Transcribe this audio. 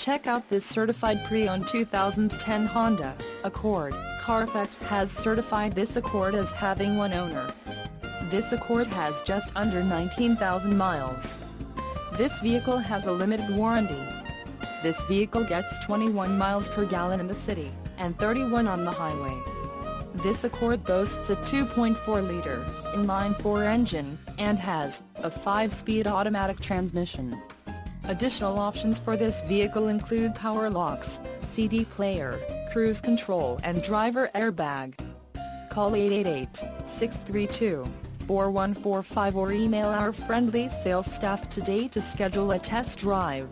Check out this certified pre-owned 2010 Honda Accord. Carfax has certified this Accord as having one owner. This Accord has just under 19,000 miles. This vehicle has a limited warranty. This vehicle gets 21 miles per gallon in the city, and 31 on the highway. This Accord boasts a 2.4-liter, inline-four engine, and has a 5-speed automatic transmission. Additional options for this vehicle include power locks, CD player, cruise control and driver airbag. Call 888-632-4145 or email our friendly sales staff today to schedule a test drive.